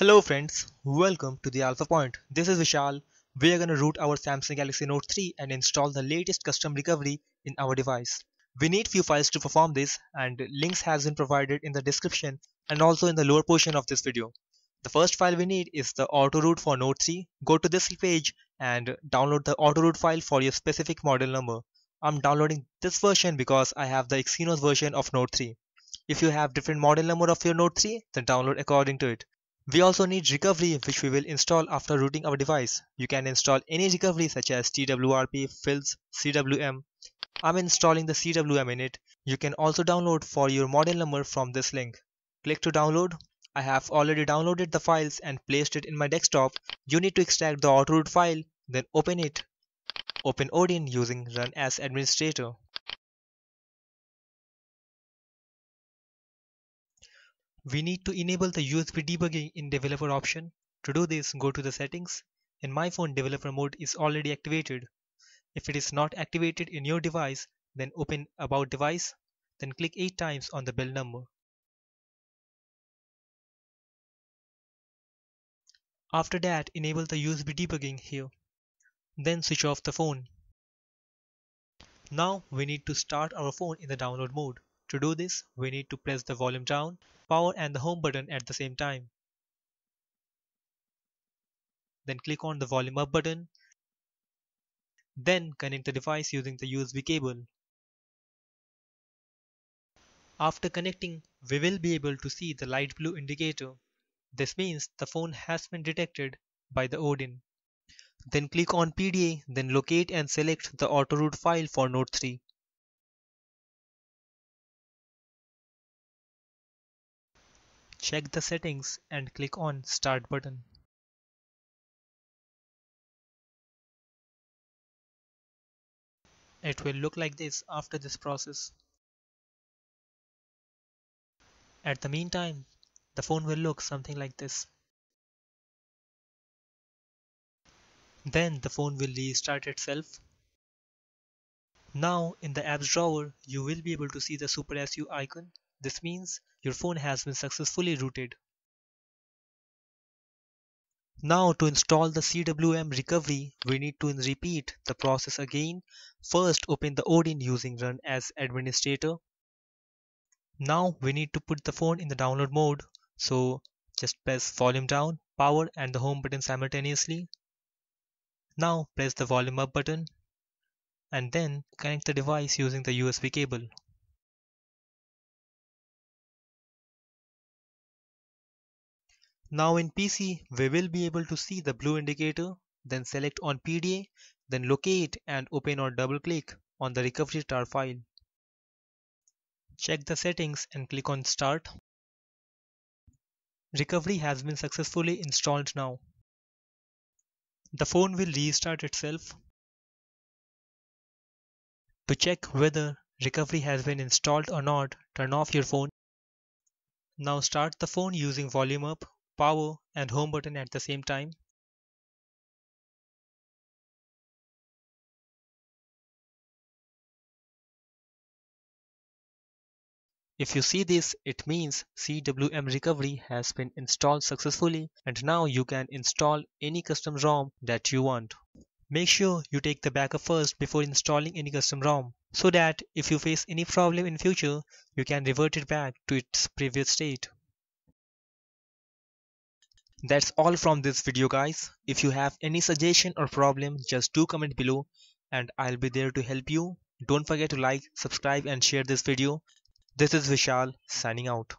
Hello friends, welcome to the Alpha Point. This is Vishal. We are going to root our Samsung Galaxy Note 3 and install the latest custom recovery in our device. We need few files to perform this and links has been provided in the description and also in the lower portion of this video. The first file we need is the autoroot for Note 3. Go to this page and download the autoroot file for your specific model number. I'm downloading this version because I have the Exynos version of Note 3. If you have different model number of your Note 3, then download according to it. We also need recovery which we will install after rooting our device. You can install any recovery such as TWRP, Philz, CWM. I'm installing the CWM in it. You can also download for your model number from this link. Click to download. I have already downloaded the files and placed it in my desktop. You need to extract the autoroot file, then open it Open Odin using Run as Administrator. We need to enable the USB debugging in developer option. To do this, go to the settings. In my phone, developer mode is already activated. If it is not activated in your device, then open About Device, then click 8 times on the build number. After that, enable the USB debugging here. Then switch off the phone. Now we need to start our phone in the download mode. To do this, we need to press the volume down, power and the home button at the same time. Then click on the volume up button. Then connect the device using the USB cable. After connecting, we will be able to see the light blue indicator. This means the phone has been detected by the Odin. Then click on PDA, then locate and select the autoroot file for Note 3. Check the settings and click on Start button. It will look like this after this process. At the meantime, the phone will look something like this. Then the phone will restart itself. Now in the apps drawer, you will be able to see the Super SU icon. This means your phone has been successfully rooted. Now to install the CWM recovery, we need to repeat the process again. First open the Odin using run as administrator. Now we need to put the phone in the download mode. So just press volume down, power and the home button simultaneously. Now press the volume up button and then connect the device using the USB cable. Now in PC, we will be able to see the blue indicator, then select on PDA, then locate and open or double click on the recovery tar file. Check the settings and click on start. Recovery has been successfully installed now. The phone will restart itself. To check whether recovery has been installed or not, turn off your phone. Now start the phone using volume up, power and home button at the same time. If you see this, it means CWM recovery has been installed successfully and now you can install any custom ROM that you want. Make sure you take the backup first before installing any custom ROM so that if you face any problem in future, you can revert it back to its previous state. That's all from this video guys. If you have any suggestion or problem, just do comment below and I'll be there to help you. Don't forget to like, subscribe and share this video. This is Vishal signing out.